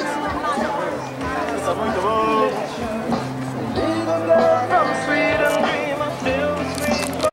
up?